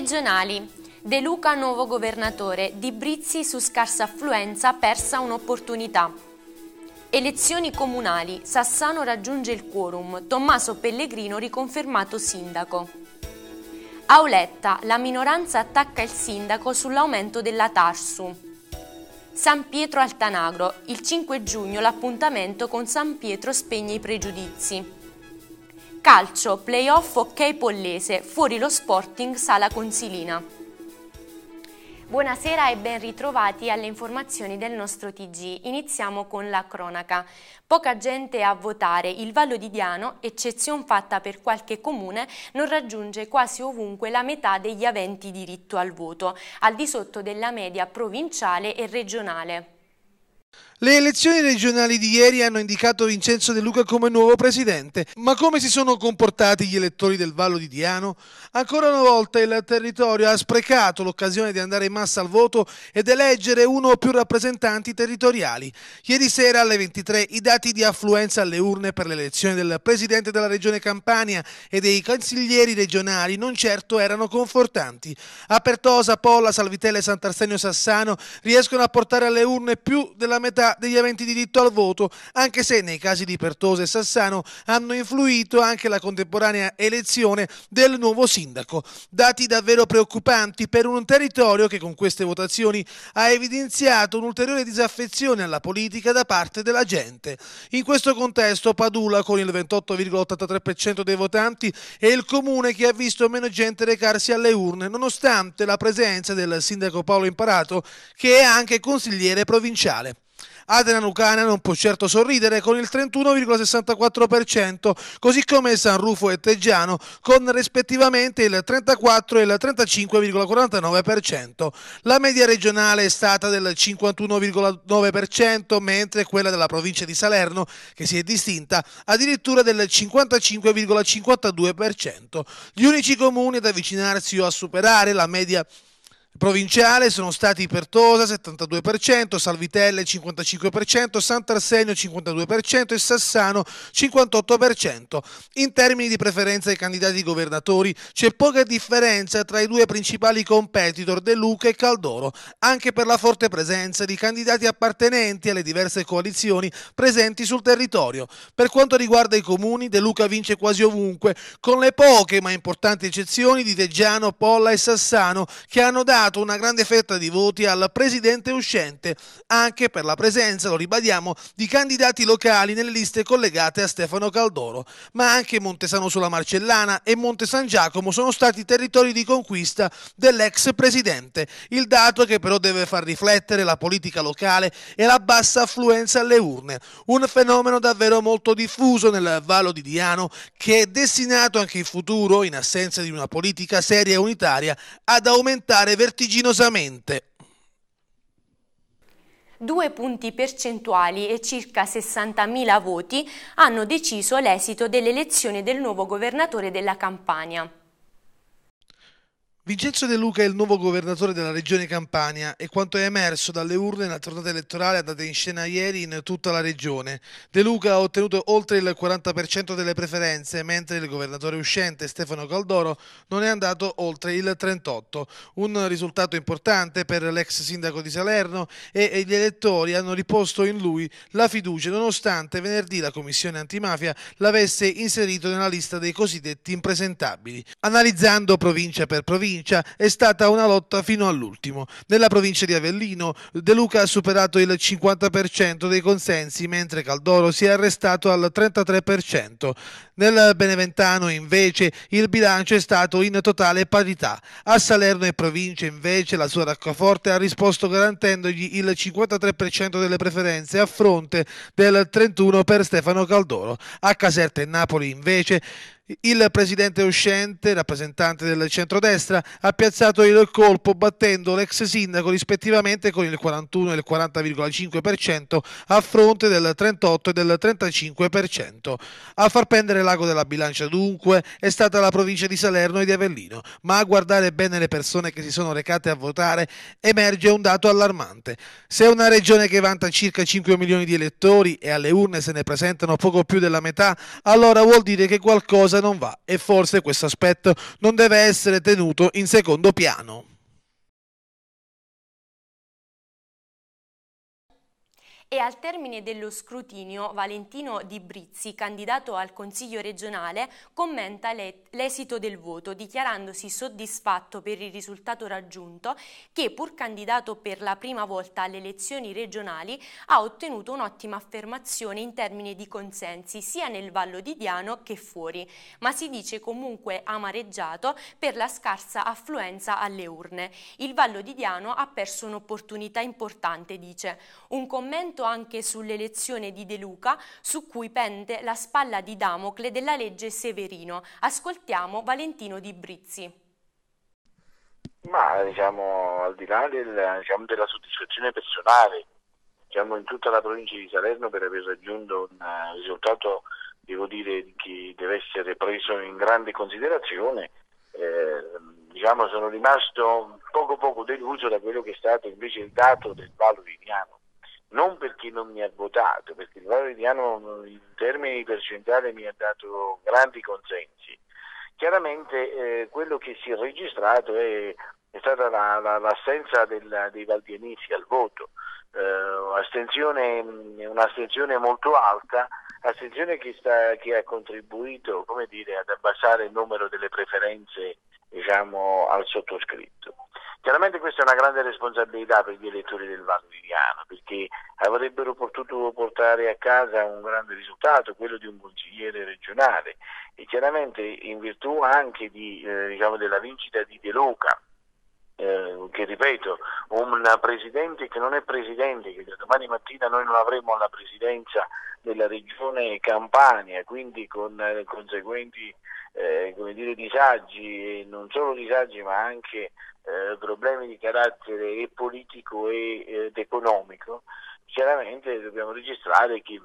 Regionali. De Luca nuovo governatore, Di Brizzi su scarsa affluenza persa un'opportunità. Elezioni comunali, Sassano raggiunge il quorum, Tommaso Pellegrino riconfermato sindaco. Auletta, la minoranza attacca il sindaco sull'aumento della Tarsu. San Pietro Altanagro, il 5 giugno l'appuntamento con San Pietro spegne i pregiudizi. Calcio, playoff ok Pollese, fuori lo Sporting Sala Consilina. Buonasera e ben ritrovati alle informazioni del nostro TG. Iniziamo con la cronaca. Poca gente a votare. Il Vallo di Diano, eccezione fatta per qualche comune, non raggiunge quasi ovunque la metà degli aventi diritto al voto, al di sotto della media provinciale e regionale. Le elezioni regionali di ieri hanno indicato Vincenzo De Luca come nuovo presidente, ma come si sono comportati gli elettori del Vallo di Diano? Ancora una volta il territorio ha sprecato l'occasione di andare in massa al voto ed eleggere uno o più rappresentanti territoriali. Ieri sera alle 23 i dati di affluenza alle urne per l'elezione del presidente della regione Campania e dei consiglieri regionali non certo erano confortanti. A Pertosa, Polla, Salvitella e Sant'Arsenio Sassano riescono a portare alle urne più della metà degli aventi diritto al voto, anche se nei casi di Pertosa e Sassano hanno influito anche la contemporanea elezione del nuovo sindaco. Dati davvero preoccupanti per un territorio che con queste votazioni ha evidenziato un'ulteriore disaffezione alla politica da parte della gente. In questo contesto Padula con il 28,83% dei votanti è il comune che ha visto meno gente recarsi alle urne, nonostante la presenza del sindaco Paolo Imparato, che è anche consigliere provinciale. Adrian Lucana non può certo sorridere con il 31,64%, così come San Rufo e Teggiano con rispettivamente il 34 e il 35,49%. La media regionale è stata del 51,9%, mentre quella della provincia di Salerno, che si è distinta, addirittura del 55,52%. Gli unici comuni ad avvicinarsi o a superare la media provinciale sono stati Pertosa 72%, Salvitelle 55%, Sant'Arsenio 52% e Sassano 58%. In termini di preferenza ai candidati governatori c'è poca differenza tra i due principali competitor De Luca e Caldoro, anche per la forte presenza di candidati appartenenti alle diverse coalizioni presenti sul territorio. Per quanto riguarda i comuni, De Luca vince quasi ovunque, con le poche ma importanti eccezioni di Teggiano, Polla e Sassano che hanno dato dato una grande fetta di voti al presidente uscente, anche per la presenza, lo ribadiamo, di candidati locali nelle liste collegate a Stefano Caldoro, ma anche Montesano sulla Marcellana e Monte San Giacomo sono stati territori di conquista dell'ex presidente, il dato che però deve far riflettere la politica locale e la bassa affluenza alle urne, un fenomeno davvero molto diffuso nel Vallo di Diano che è destinato anche in futuro, in assenza di una politica seria e unitaria, ad aumentare verticalmente vertiginosamente. Due punti percentuali e circa 60.000 voti hanno deciso l'esito dell'elezione del nuovo governatore della Campania. Vincenzo De Luca è il nuovo governatore della regione Campania e quanto è emerso dalle urne nella tornata elettorale andata in scena ieri in tutta la regione. De Luca ha ottenuto oltre il 40% delle preferenze, mentre il governatore uscente Stefano Caldoro non è andato oltre il 38%. Un risultato importante per l'ex sindaco di Salerno e gli elettori hanno riposto in lui la fiducia nonostante venerdì la commissione antimafia l'avesse inserito nella lista dei cosiddetti impresentabili. Analizzando provincia per provincia, provincia è stata una lotta fino all'ultimo. Nella provincia di Avellino De Luca ha superato il 50% dei consensi, mentre Caldoro si è arrestato al 33%. Nel Beneventano invece il bilancio è stato in totale parità. A Salerno e provincia invece la sua raccaforte ha risposto garantendogli il 53% delle preferenze a fronte del 31% per Stefano Caldoro. A Caserta e Napoli invece il presidente uscente, rappresentante del centrodestra, ha piazzato il colpo battendo l'ex sindaco rispettivamente con il 41 e il 40,5% a fronte del 38 e del 35%. A far pendere l'ago della bilancia dunque è stata la provincia di Salerno e di Avellino, ma a guardare bene le persone che si sono recate a votare emerge un dato allarmante. Se una regione che vanta circa 5 milioni di elettori e alle urne se ne presentano poco più della metà, allora vuol dire che qualcosa non va e forse questo aspetto non deve essere tenuto in secondo piano. E al termine dello scrutinio Valentino Di Brizzi, candidato al Consiglio regionale, commenta l'esito del voto dichiarandosi soddisfatto per il risultato raggiunto che pur candidato per la prima volta alle elezioni regionali ha ottenuto un'ottima affermazione in termini di consensi sia nel Vallo di Diano che fuori, ma si dice comunque amareggiato per la scarsa affluenza alle urne. Il Vallo di Diano ha perso un'opportunità importante, dice. Un commento commento anche sull'elezione di De Luca, su cui pende la spalla di Damocle della legge Severino. Ascoltiamo Valentino Di Brizzi. Ma diciamo, al di là del, diciamo, della soddisfazione personale, diciamo, in tutta la provincia di Salerno per aver raggiunto un uh, risultato, devo dire, che deve essere preso in grande considerazione, eh, diciamo, sono rimasto poco poco deluso da quello che è stato invece il dato del Vallo Vignano non perché non mi ha votato, perché il Valoridiano in termini percentuali mi ha dato grandi consensi. Chiaramente eh, quello che si è registrato è, è stata la, la, l'assenza del, dei valdianesi al voto, eh, astensione, un'astensione molto alta, astensione che, sta, che ha contribuito dire, ad abbassare il numero delle preferenze diciamo, al sottoscritto. Chiaramente questa è una grande responsabilità per gli elettori del Val Viviano perché avrebbero potuto portare a casa un grande risultato, quello di un consigliere regionale. E chiaramente in virtù anche di, eh, diciamo, della vincita di De Luca eh, che ripeto, un presidente che non è presidente, che da domani mattina noi non avremo la presidenza della regione Campania, quindi con eh, conseguenti eh, dire, disagi, non solo disagi ma anche eh, problemi di carattere politico e, ed economico, chiaramente dobbiamo registrare che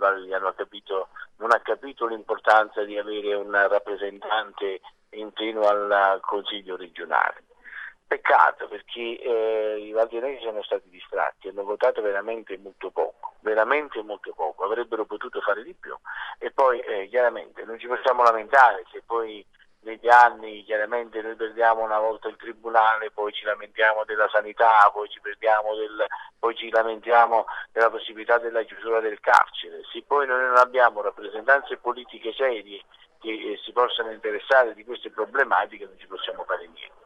capito, non ha capito l'importanza di avere un rappresentante interno al Consiglio regionale. Peccato perché eh, i valdianesi sono stati distratti, hanno votato veramente molto poco, veramente molto poco, avrebbero potuto fare di più e poi eh, chiaramente non ci possiamo lamentare se poi negli anni chiaramente noi perdiamo una volta il tribunale, poi ci lamentiamo della sanità, poi ci, del, poi ci lamentiamo della possibilità della chiusura del carcere, se poi noi non abbiamo rappresentanze politiche serie che eh, si possano interessare di queste problematiche non ci possiamo fare niente.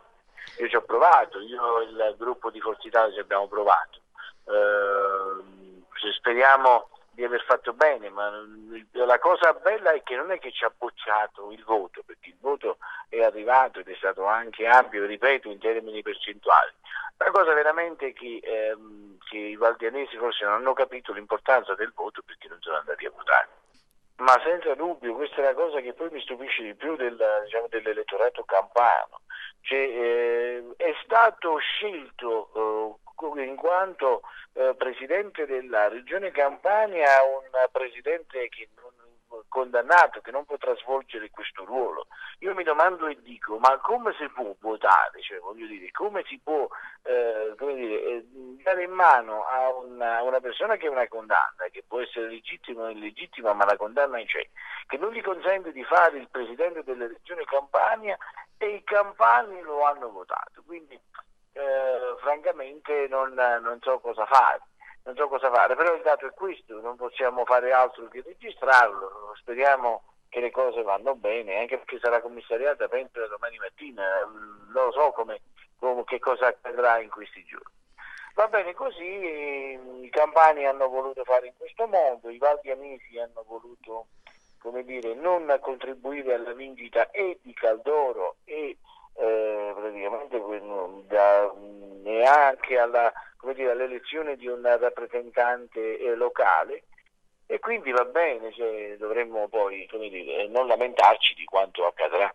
Io ci ho provato, io e il gruppo di Forza Italia ci abbiamo provato. Eh, speriamo di aver fatto bene, ma la cosa bella è che non è che ci ha bocciato il voto, perché il voto è arrivato ed è stato anche ampio, ripeto, in termini percentuali. La cosa veramente che, ehm, che i valdianesi forse non hanno capito l'importanza del voto perché non sono andati a votare. Ma senza dubbio, questa è la cosa che poi mi stupisce di più del, diciamo, dell'elettorato campano. Cioè, eh, è stato scelto eh, in quanto eh, presidente della regione Campania un presidente che non condannato che non potrà svolgere questo ruolo. Io mi domando e dico, ma come si può votare? Cioè, voglio dire, come si può eh, dire, eh, dare in mano a una, una, persona che ha una condanna, che può essere legittima o illegittima, ma la condanna c'è, che non gli consente di fare il presidente della regione Campania e i campani lo hanno votato. Quindi, eh, francamente, non, non so cosa fare non so cosa fare, però il dato è questo, non possiamo fare altro che registrarlo, speriamo che le cose vanno bene, anche perché sarà commissariata penso domani mattina, non lo so come, come, che cosa accadrà in questi giorni. Va bene così, i campani hanno voluto fare in questo modo, i valdianesi hanno voluto come dire, non contribuire alla vincita e di Caldoro e eh, praticamente da, neanche alla dire, all'elezione di un rappresentante eh, locale e quindi va bene, cioè, dovremmo poi dire, non lamentarci di quanto accadrà.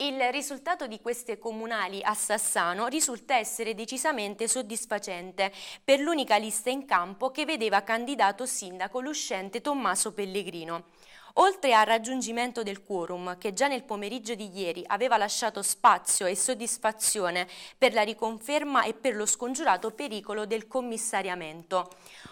Il risultato di queste comunali a Sassano risulta essere decisamente soddisfacente per l'unica lista in campo che vedeva candidato sindaco l'uscente Tommaso Pellegrino. Oltre al raggiungimento del quorum, che già nel pomeriggio di ieri aveva lasciato spazio e soddisfazione per la riconferma e per lo scongiurato pericolo del commissariamento.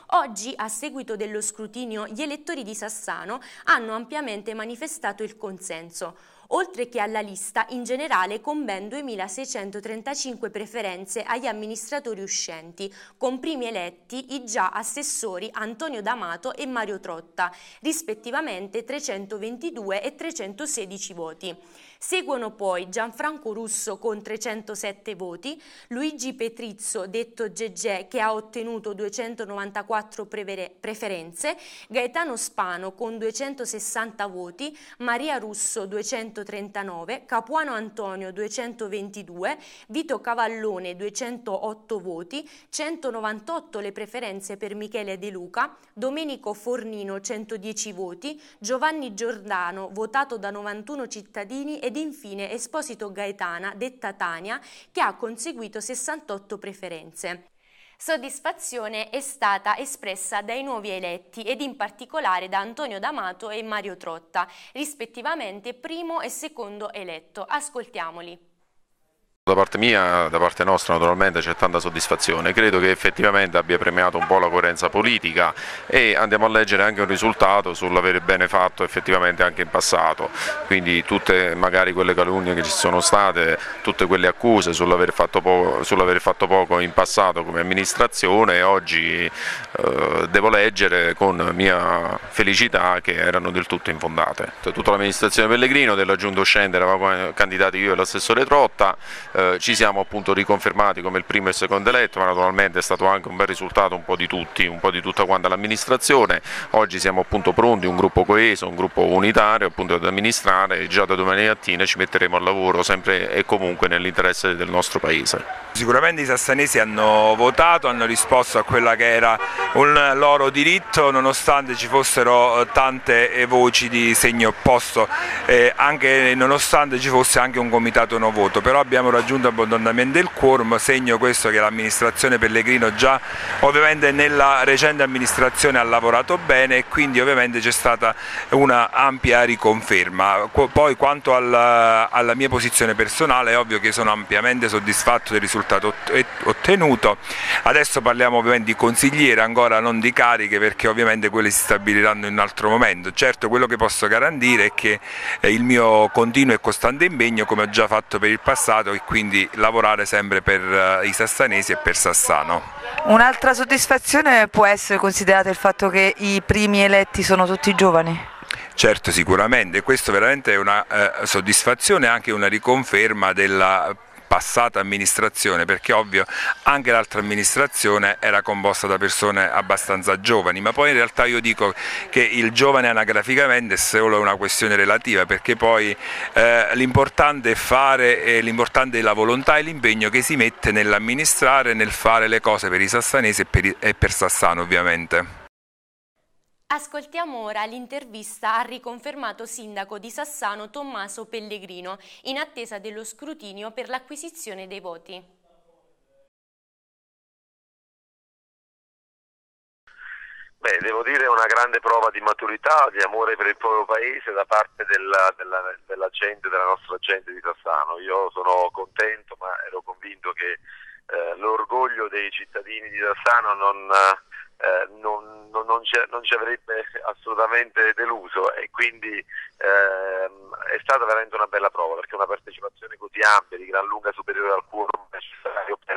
Oggi, a seguito dello scrutinio, gli elettori di Sassano hanno ampiamente manifestato il consenso oltre che alla lista in generale con ben 2.635 preferenze agli amministratori uscenti, con primi eletti i già assessori Antonio D'Amato e Mario Trotta, rispettivamente 322 e 316 voti. Seguono poi Gianfranco Russo con 307 voti, Luigi Petrizzo, detto Gegè, che ha ottenuto 294 preferenze, Gaetano Spano con 260 voti, Maria Russo 239, Capuano Antonio 222, Vito Cavallone 208 voti, 198 le preferenze per Michele De Luca, Domenico Fornino 110 voti, Giovanni Giordano votato da 91 cittadini ed infine Esposito Gaetana, detta Tania, che ha conseguito 68 preferenze. Soddisfazione è stata espressa dai nuovi eletti ed in particolare da Antonio D'Amato e Mario Trotta, rispettivamente primo e secondo eletto. Ascoltiamoli. Da parte mia, da parte nostra naturalmente c'è tanta soddisfazione, credo che effettivamente abbia premiato un po' la coerenza politica e andiamo a leggere anche un risultato sull'avere bene fatto effettivamente anche in passato, quindi tutte magari quelle calunnie che ci sono state, tutte quelle accuse sull'aver fatto, sull fatto, poco in passato come amministrazione oggi devo leggere con mia felicità che erano del tutto infondate. Tutta l'amministrazione Pellegrino della giunta uscente eravamo candidati io e l'assessore Trotta, eh, ci siamo appunto riconfermati come il primo e il secondo eletto, ma naturalmente è stato anche un bel risultato un po' di tutti, un po' di tutta quanta l'amministrazione, oggi siamo appunto pronti, un gruppo coeso, un gruppo unitario appunto ad amministrare e già da domani mattina ci metteremo al lavoro sempre e comunque nell'interesse del nostro Paese. Sicuramente i sassanesi hanno votato, hanno risposto a quella che era un loro diritto nonostante ci fossero eh, tante voci di segno opposto, eh, anche nonostante ci fosse anche un comitato no voto, però abbiamo raggiunto abbondamento del quorum, segno questo che l'amministrazione Pellegrino già ovviamente nella recente amministrazione ha lavorato bene e quindi ovviamente c'è stata una ampia riconferma. Poi quanto alla, alla mia posizione personale è ovvio che sono ampiamente soddisfatto del risultato ottenuto. Adesso parliamo ovviamente di consigliere, ancora non di cariche perché ovviamente quelle si stabiliranno in un altro momento. Certo quello che posso garantire è che eh, il mio continuo e costante impegno come ho già fatto per il passato e quindi lavorare sempre per eh, i sassanesi e per Sassano. Un'altra soddisfazione può essere considerata il fatto che i primi eletti sono tutti giovani? Certo, sicuramente, questo veramente è una eh, soddisfazione e anche una riconferma della passata amministrazione perché ovvio anche l'altra amministrazione era composta da persone abbastanza giovani ma poi in realtà io dico che il giovane anagraficamente è solo una questione relativa perché poi eh, l'importante è fare, l'importante è la volontà e l'impegno che si mette nell'amministrare nel fare le cose per i sassanesi e per, e per Sassano ovviamente. Ascoltiamo ora l'intervista al riconfermato sindaco di Sassano Tommaso Pellegrino in attesa dello scrutinio per l'acquisizione dei voti. Beh, devo dire una grande prova di maturità, di amore per il proprio paese da parte della, della, della gente, della nostra gente di Sassano. Io sono contento, ma ero convinto che eh, l'orgoglio dei cittadini di Sassano non, eh, non, non, non, ci, non, ci, avrebbe assolutamente deluso e quindi ehm, è stata veramente una bella prova perché una partecipazione così ampia, di gran lunga superiore al quorum necessario per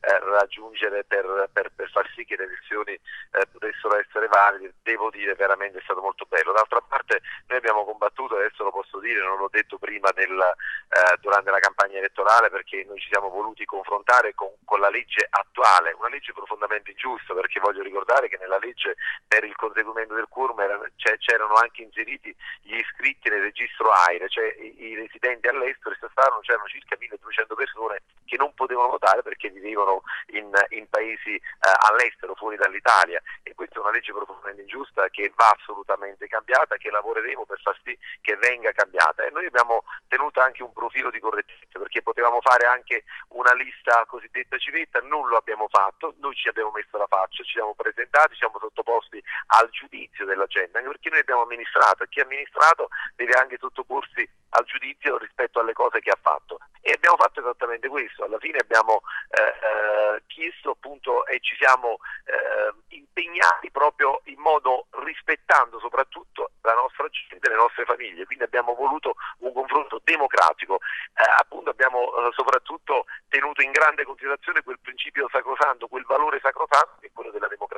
eh, raggiungere, per, per, per, far sì che le elezioni eh, potessero essere valide, devo dire veramente è stato molto bello. D'altra parte noi abbiamo combattuto, adesso lo posso dire, non l'ho detto prima del, eh, durante la campagna elettorale perché noi ci siamo voluti confrontare con, con la legge attuale, una legge profondamente ingiusta perché voglio ricordare che nella legge per il conseguimento del quorum c'erano anche inseriti gli iscritti nel registro AIRE, cioè i, residenti all'estero, c'erano circa 1200 persone che non potevano votare perché vivevano in, in paesi eh, all'estero, fuori dall'Italia. E questa è una legge profondamente ingiusta che va assolutamente cambiata, che lavoreremo per far sì che venga cambiata. E noi abbiamo tenuto anche un profilo di correttezza perché potevamo fare anche una lista cosiddetta civetta, non lo abbiamo fatto, noi ci abbiamo messo la faccia, ci siamo presentati, siamo sottoposti sottoposti al giudizio della gente, anche perché noi abbiamo amministrato e chi ha amministrato deve anche sottoporsi al giudizio rispetto alle cose che ha fatto. E abbiamo fatto esattamente questo, alla fine abbiamo eh, eh, chiesto appunto e ci siamo eh, impegnati proprio in modo rispettando soprattutto la nostra gente e le nostre famiglie, quindi abbiamo voluto un confronto democratico, eh, appunto abbiamo eh, soprattutto tenuto in grande considerazione quel principio sacrosanto, quel valore sacrosanto che è quello della democrazia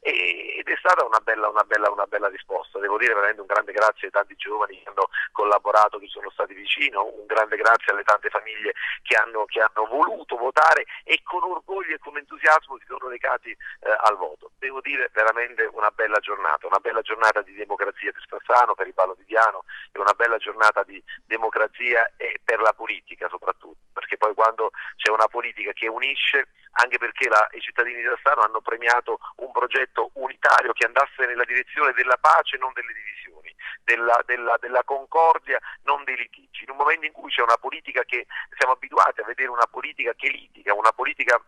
e, ed è stata una bella, una, bella, una bella risposta, devo dire veramente un grande grazie ai tanti giovani che hanno collaborato, che sono stati vicino, un grande grazie alle tante famiglie che hanno, che hanno voluto votare e con orgoglio e con entusiasmo si sono recati eh, al voto. Devo dire veramente una bella giornata, una bella giornata di democrazia per Spassano, per il Ballo di Diano e una bella giornata di democrazia e per la politica soprattutto, perché poi quando c'è una politica che unisce, anche perché la, i cittadini di Spassano hanno premiato un progetto unitario che andasse nella direzione della pace non delle divisioni, della, della, della concordia, non dei litigi. In un momento in cui c'è una politica che siamo abituati a vedere una politica che litiga, una politica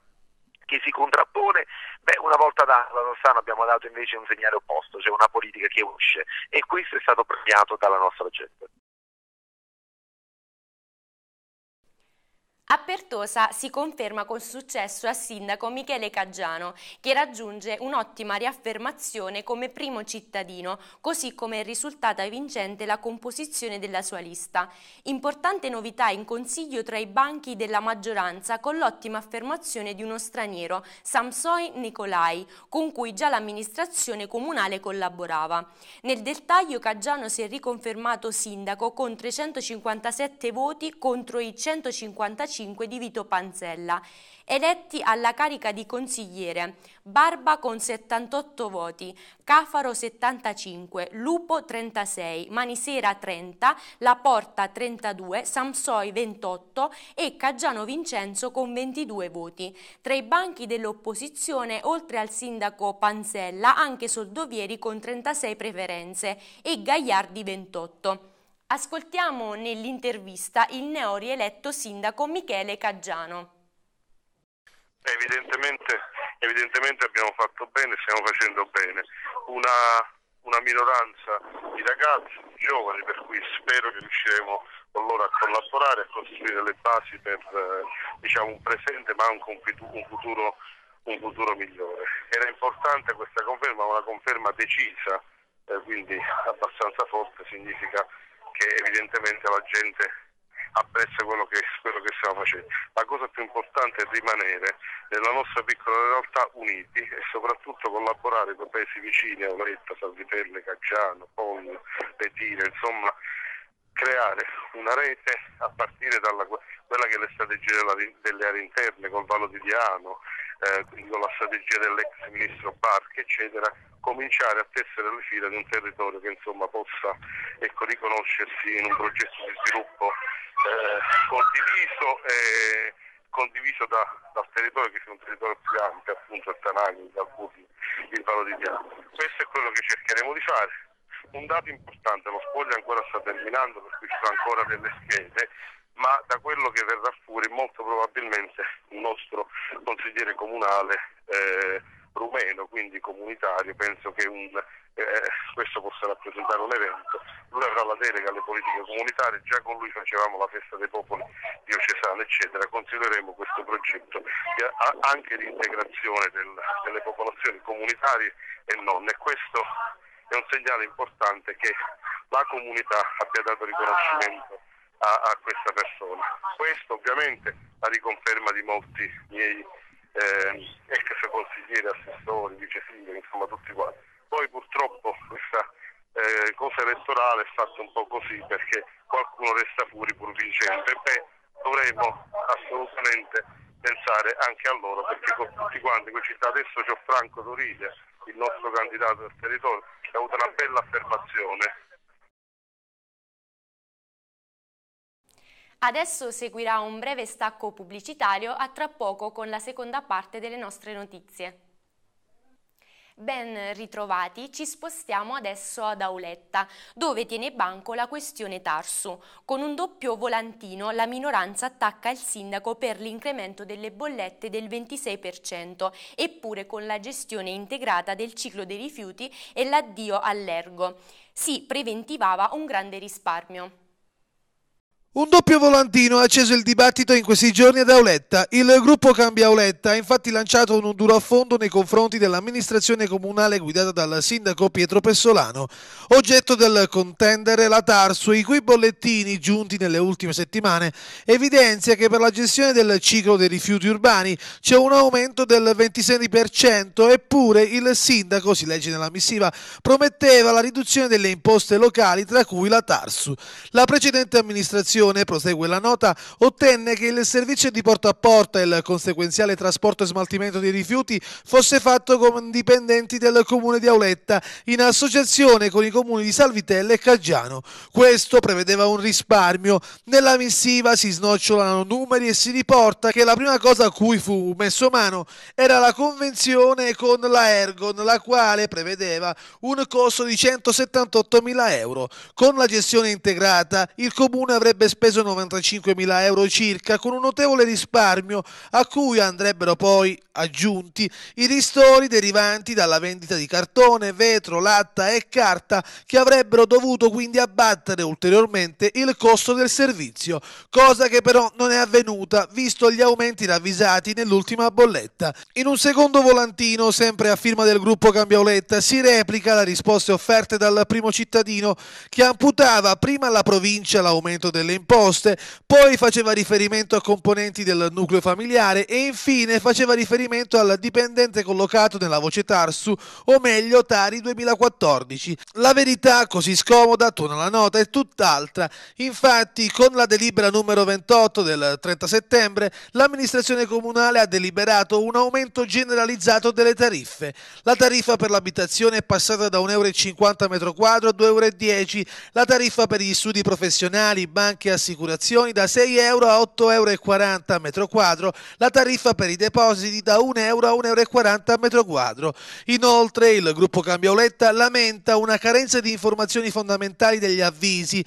che si contrappone, beh, una volta da Rossano abbiamo dato invece un segnale opposto, cioè una politica che unisce e questo è stato premiato dalla nostra gente. A Pertosa si conferma con successo a sindaco Michele Caggiano, che raggiunge un'ottima riaffermazione come primo cittadino, così come è risultata vincente la composizione della sua lista. Importante novità in consiglio tra i banchi della maggioranza con l'ottima affermazione di uno straniero, Samsoi Nicolai, con cui già l'amministrazione comunale collaborava. Nel dettaglio Caggiano si è riconfermato sindaco con 357 voti contro i 155 2005 di Vito Panzella, eletti alla carica di consigliere, Barba con 78 voti, Cafaro 75, Lupo 36, Manisera 30, La Porta 32, Samsoi 28 e Caggiano Vincenzo con 22 voti. Tra i banchi dell'opposizione, oltre al sindaco Panzella, anche Soldovieri con 36 preferenze e Gagliardi 28. Ascoltiamo nell'intervista il neo rieletto sindaco Michele Caggiano. Evidentemente, evidentemente abbiamo fatto bene, stiamo facendo bene. Una, una minoranza di ragazzi, giovani, per cui spero che riusciremo con loro a collaborare, a costruire le basi per eh, diciamo, un presente ma anche un futuro, un futuro migliore. Era importante questa conferma, una conferma decisa, eh, quindi abbastanza forte, significa che evidentemente la gente apprezza quello che, quello che, stiamo facendo. La cosa più importante è rimanere nella nostra piccola realtà uniti e soprattutto collaborare con paesi vicini, Auletta, Salvitelle, Caggiano, Pogno, Petire, insomma creare una rete a partire dalla quella che è la strategia della, delle aree interne col Vallo di Diano, eh, quindi con la strategia dell'ex ministro Barchi, eccetera, cominciare a tessere le fila di un territorio che insomma possa ecco, riconoscersi in un progetto di sviluppo eh, condiviso e condiviso da, dal territorio che sia un territorio più ampio, appunto il Tanagli, il Galbuti, il Valo di Diano. Questo è quello che cercheremo di fare. Un dato importante, lo spoglio ancora sta terminando, per cui ci sono ancora delle schede, ma da quello che verrà fuori molto probabilmente un nostro consigliere comunale eh, rumeno, quindi comunitario, penso che un, eh, questo possa rappresentare un evento. Lui avrà la delega alle politiche comunitarie, già con lui facevamo la festa dei popoli diocesani, eccetera. Considereremo questo progetto anche di integrazione del, delle popolazioni comunitarie e non. E questo è un segnale importante che la comunità abbia dato riconoscimento a, a questa persona. Questo ovviamente la riconferma di molti miei eh, ex consiglieri, assessori, vice sindaci, insomma tutti quanti. Poi purtroppo questa eh, cosa elettorale è fatta un po' così perché qualcuno resta fuori pur vincente. Beh, dovremmo assolutamente pensare anche a loro perché con tutti quanti adesso c'è Franco Toriglia, il nostro candidato del territorio, che ha avuto una bella affermazione Adesso seguirà un breve stacco pubblicitario, a tra poco con la seconda parte delle nostre notizie. Ben ritrovati, ci spostiamo adesso ad Auletta, dove tiene banco la questione Tarsu. Con un doppio volantino la minoranza attacca il sindaco per l'incremento delle bollette del 26%, eppure con la gestione integrata del ciclo dei rifiuti e l'addio all'ergo. Si preventivava un grande risparmio. Un doppio volantino ha acceso il dibattito in questi giorni ad Auletta. Il gruppo Cambia Auletta ha infatti lanciato un duro affondo nei confronti dell'amministrazione comunale guidata dal sindaco Pietro Pessolano. Oggetto del contendere la Tarso, i cui bollettini giunti nelle ultime settimane evidenzia che per la gestione del ciclo dei rifiuti urbani c'è un aumento del 26%, eppure il sindaco, si legge nella missiva, prometteva la riduzione delle imposte locali, tra cui la Tarsu. La precedente amministrazione Commissione, prosegue la nota, ottenne che il servizio di porta a porta e il conseguenziale trasporto e smaltimento dei rifiuti fosse fatto con dipendenti del comune di Auletta in associazione con i comuni di Salvitella e Caggiano. Questo prevedeva un risparmio. Nella missiva si snocciolano numeri e si riporta che la prima cosa a cui fu messo mano era la convenzione con la Ergon, la quale prevedeva un costo di 178.000 euro. Con la gestione integrata il comune avrebbe speso 95.000 euro circa, con un notevole risparmio a cui andrebbero poi aggiunti i ristori derivanti dalla vendita di cartone, vetro, latta e carta che avrebbero dovuto quindi abbattere ulteriormente il costo del servizio, cosa che però non è avvenuta visto gli aumenti ravvisati nell'ultima bolletta. In un secondo volantino, sempre a firma del gruppo Cambiaoletta, si replica le risposte offerte dal primo cittadino che amputava prima alla provincia l'aumento delle imposte, poi faceva riferimento a componenti del nucleo familiare e infine faceva riferimento al dipendente collocato nella voce Tarsu, o meglio Tari 2014. La verità, così scomoda, torna la nota, è tutt'altra. Infatti, con la delibera numero 28 del 30 settembre, l'amministrazione comunale ha deliberato un aumento generalizzato delle tariffe. La tariffa per l'abitazione è passata da 1,50 euro a 2,10 euro, la tariffa per gli studi professionali, banche assicurazioni da 6 euro a 8,40 euro a metro quadro, la tariffa per i depositi da 1 euro a 1,40 euro a metro quadro. Inoltre il gruppo Cambioletta lamenta una carenza di informazioni fondamentali degli avvisi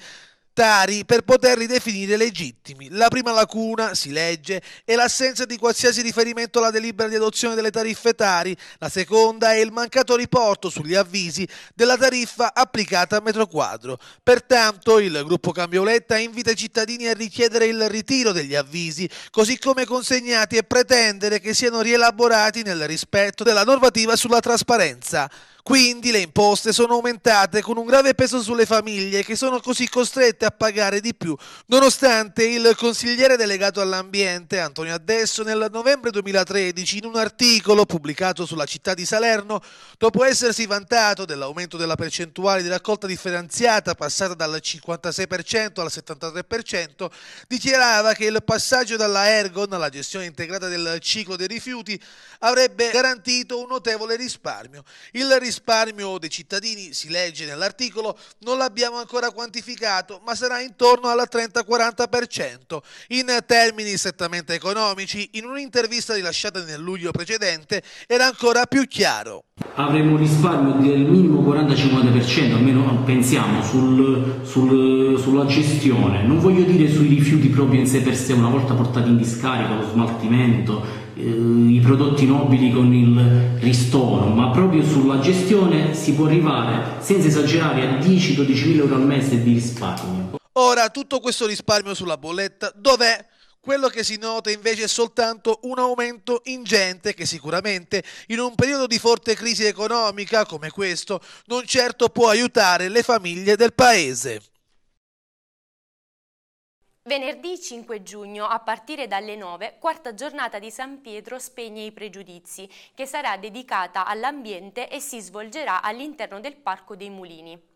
tari per poterli definire legittimi. La prima lacuna, si legge, è l'assenza di qualsiasi riferimento alla delibera di adozione delle tariffe tari, la seconda è il mancato riporto sugli avvisi della tariffa applicata a metro quadro. Pertanto il gruppo Cambioletta invita i cittadini a richiedere il ritiro degli avvisi, così come consegnati e pretendere che siano rielaborati nel rispetto della normativa sulla trasparenza. Quindi le imposte sono aumentate con un grave peso sulle famiglie che sono così costrette a pagare di più, nonostante il consigliere delegato all'ambiente Antonio Addesso nel novembre 2013 in un articolo pubblicato sulla città di Salerno, dopo essersi vantato dell'aumento della percentuale di raccolta differenziata passata dal 56% al 73%, dichiarava che il passaggio dalla Ergon alla gestione integrata del ciclo dei rifiuti avrebbe garantito un notevole risparmio. Il risparmio risparmio dei cittadini, si legge nell'articolo, non l'abbiamo ancora quantificato, ma sarà intorno al 30-40%. In termini strettamente economici, in un'intervista rilasciata nel luglio precedente, era ancora più chiaro. Avremo un risparmio del minimo 40-50%, almeno pensiamo, sul, sul, sulla gestione. Non voglio dire sui rifiuti proprio in sé per sé, una volta portati in discarica, lo smaltimento, i prodotti nobili con il ristoro, ma proprio sulla gestione si può arrivare senza esagerare a 10-12 mila euro al mese di risparmio. Ora tutto questo risparmio sulla bolletta dov'è? Quello che si nota invece è soltanto un aumento ingente che sicuramente in un periodo di forte crisi economica come questo non certo può aiutare le famiglie del paese. Venerdì 5 giugno, a partire dalle 9, quarta giornata di San Pietro spegne i pregiudizi, che sarà dedicata all'ambiente e si svolgerà all'interno del Parco dei Mulini.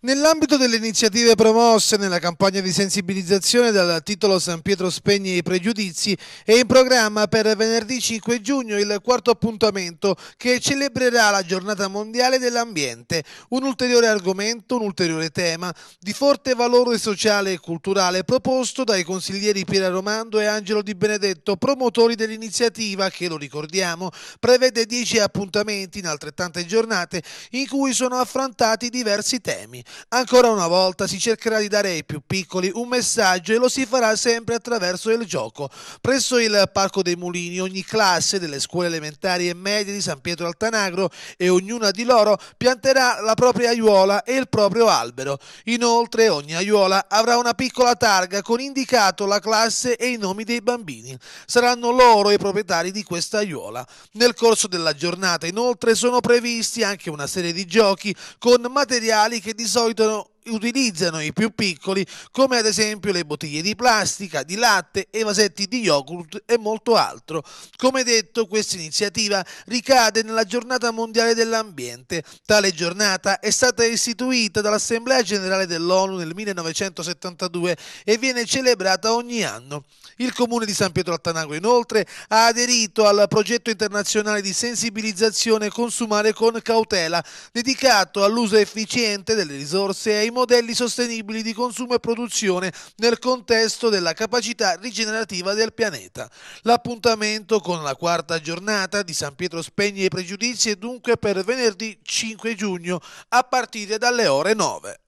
Nell'ambito delle iniziative promosse nella campagna di sensibilizzazione dal titolo San Pietro spegne i pregiudizi è in programma per venerdì 5 giugno il quarto appuntamento che celebrerà la giornata mondiale dell'ambiente, un ulteriore argomento, un ulteriore tema di forte valore sociale e culturale proposto dai consiglieri Piera Romando e Angelo Di Benedetto, promotori dell'iniziativa che, lo ricordiamo, prevede 10 appuntamenti in altrettante giornate in cui sono affrontati diversi temi. Ancora una volta si cercherà di dare ai più piccoli un messaggio e lo si farà sempre attraverso il gioco. Presso il Parco dei Mulini ogni classe delle scuole elementari e medie di San Pietro Altanagro e ognuna di loro pianterà la propria aiuola e il proprio albero. Inoltre ogni aiuola avrà una piccola targa con indicato la classe e i nomi dei bambini. Saranno loro i proprietari di questa aiuola. Nel corso della giornata inoltre sono previsti anche una serie di giochi con materiali che di solito solito utilizzano i più piccoli come ad esempio le bottiglie di plastica, di latte e vasetti di yogurt e molto altro. Come detto questa iniziativa ricade nella giornata mondiale dell'ambiente. Tale giornata è stata istituita dall'Assemblea generale dell'ONU nel 1972 e viene celebrata ogni anno. Il comune di San Pietro Altanagro inoltre ha aderito al progetto internazionale di sensibilizzazione consumare con cautela dedicato all'uso efficiente delle risorse e ai modelli sostenibili di consumo e produzione nel contesto della capacità rigenerativa del pianeta. L'appuntamento con la quarta giornata di San Pietro Spegne i pregiudizi è dunque per venerdì 5 giugno a partire dalle ore 9.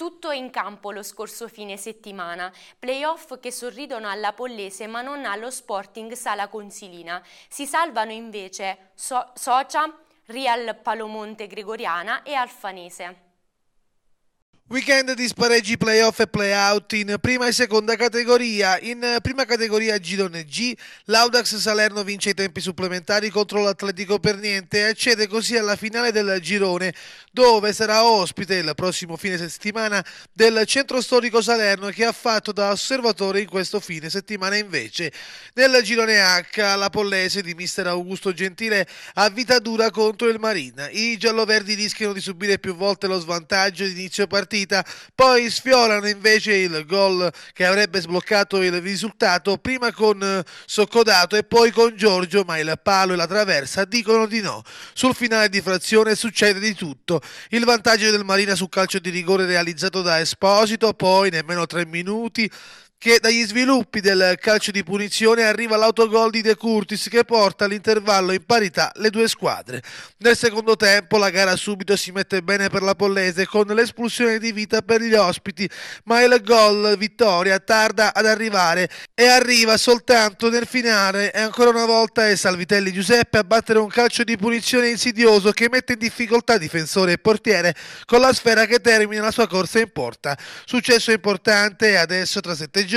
Tutto in campo lo scorso fine settimana, playoff che sorridono alla Pollese ma non allo Sporting Sala Consilina. Si salvano invece so Socia, Real Palomonte Gregoriana e Alfanese. Weekend di spareggi playoff e playout in prima e seconda categoria. In prima categoria girone G, l'Audax Salerno vince i tempi supplementari contro l'Atletico per niente e accede così alla finale del girone dove sarà ospite il prossimo fine settimana del centro storico Salerno che ha fatto da osservatore in questo fine settimana invece. Nel girone H la Pollese di mister Augusto Gentile ha vita dura contro il Marina. I gialloverdi rischiano di subire più volte lo svantaggio di inizio partita partita, poi sfiorano invece il gol che avrebbe sbloccato il risultato, prima con eh, Soccodato e poi con Giorgio, ma il palo e la traversa dicono di no. Sul finale di frazione succede di tutto. Il vantaggio del Marina sul calcio di rigore realizzato da Esposito, poi nemmeno tre minuti che dagli sviluppi del calcio di punizione arriva l'autogol di De Curtis che porta all'intervallo in parità le due squadre. Nel secondo tempo la gara subito si mette bene per la Pollese con l'espulsione di vita per gli ospiti, ma il gol vittoria tarda ad arrivare e arriva soltanto nel finale e ancora una volta è Salvitelli Giuseppe a battere un calcio di punizione insidioso che mette in difficoltà difensore e portiere con la sfera che termina la sua corsa in porta. Successo importante e adesso tra sette giorni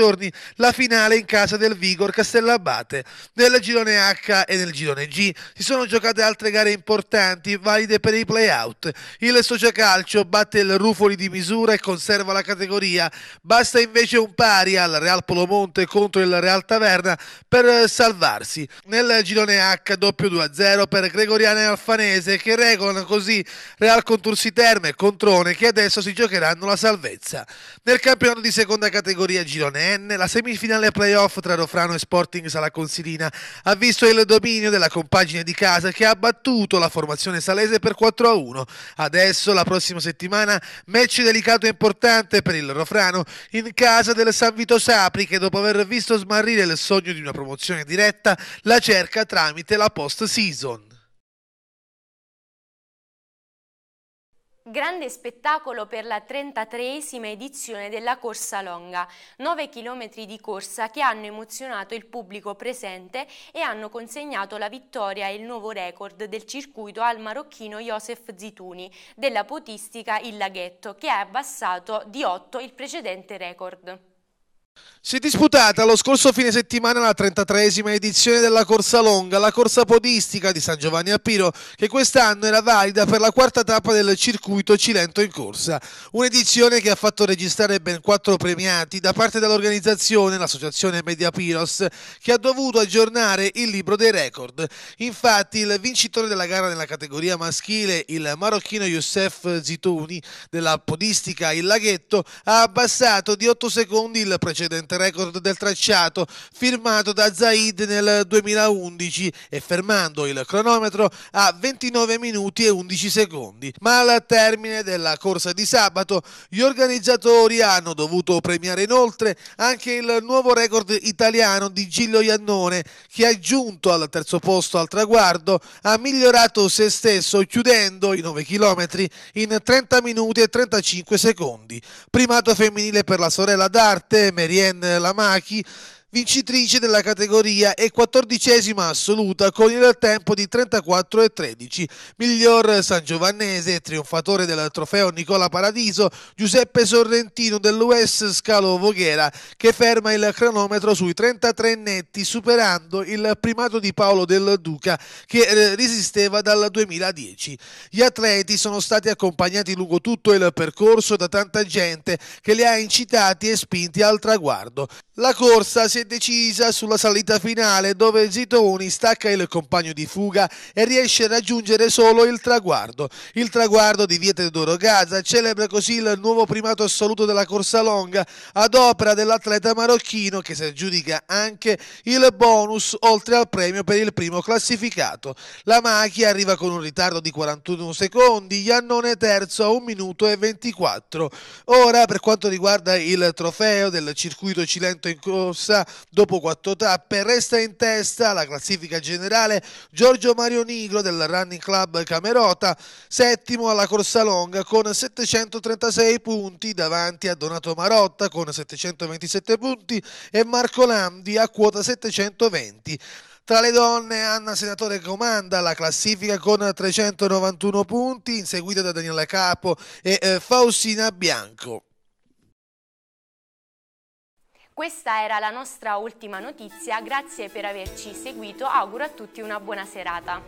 la finale in casa del Vigor Castellabate. Nel girone H e nel girone G si sono giocate altre gare importanti, valide per i play-out. Il Sociacalcio batte il Rufoli di misura e conserva la categoria. Basta invece un pari al Real Polomonte contro il Real Taverna per salvarsi. Nel girone H doppio 2-0 per Gregoriana e Alfanese che regolano così Real Contursi Terme e Controne che adesso si giocheranno la salvezza. Nel campionato di seconda categoria girone N, la semifinale playoff tra Rofrano e Sporting Sala Consilina ha visto il dominio della compagine di casa che ha battuto la formazione salese per 4-1. Adesso, la prossima settimana, match delicato e importante per il Rofrano in casa del San Vito Sapri che dopo aver visto smarrire il sogno di una promozione diretta la cerca tramite la post-season. Grande spettacolo per la 33esima edizione della Corsa Longa, 9 km di corsa che hanno emozionato il pubblico presente e hanno consegnato la vittoria e il nuovo record del circuito al marocchino Josef Zituni della potistica Il Laghetto che ha abbassato di 8 il precedente record. Si è disputata lo scorso fine settimana la 33esima edizione della Corsa Longa, la corsa podistica di San Giovanni a Piro, che quest'anno era valida per la quarta tappa del circuito Cilento in corsa. Un'edizione che ha fatto registrare ben quattro premiati da parte dell'organizzazione, l'associazione Media Piros, che ha dovuto aggiornare il libro dei record. Infatti il vincitore della gara nella categoria maschile, il marocchino Youssef Zitouni, della podistica Il Laghetto, ha abbassato di 8 secondi il precedente record del tracciato firmato da Zaid nel 2011 e fermando il cronometro a 29 minuti e 11 secondi. Ma al termine della corsa di sabato gli organizzatori hanno dovuto premiare inoltre anche il nuovo record italiano di Giglio Iannone che ha giunto al terzo posto al traguardo ha migliorato se stesso chiudendo i 9 km in 30 minuti e 35 secondi. Primato femminile per la sorella d'arte Merien Lamachi vincitrice della categoria e quattordicesima assoluta con il tempo di 34 e 13. Miglior San Giovannese, trionfatore del trofeo Nicola Paradiso, Giuseppe Sorrentino dell'US Scalo Voghera, che ferma il cronometro sui 33 netti, superando il primato di Paolo del Duca, che eh, resisteva dal 2010. Gli atleti sono stati accompagnati lungo tutto il percorso da tanta gente che li ha incitati e spinti al traguardo. La corsa si è decisa sulla salita finale dove Zitoni stacca il compagno di fuga e riesce a raggiungere solo il traguardo. Il traguardo di Via Teodoro Gaza celebra così il nuovo primato assoluto della corsa longa ad opera dell'atleta marocchino che si aggiudica anche il bonus oltre al premio per il primo classificato. La macchia arriva con un ritardo di 41 secondi, Iannone terzo a 1 minuto e 24. Ora per quanto riguarda il trofeo del circuito cilento in corsa dopo quattro tappe resta in testa la classifica generale Giorgio Mario Nigro del Running Club Camerota settimo alla corsa longa con 736 punti davanti a Donato Marotta con 727 punti e Marco Landi a quota 720 tra le donne Anna Senatore comanda la classifica con 391 punti, inseguita da Daniela Capo e eh, Faustina Bianco. Questa era la nostra ultima notizia, grazie per averci seguito, auguro a tutti una buona serata.